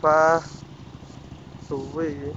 八组位于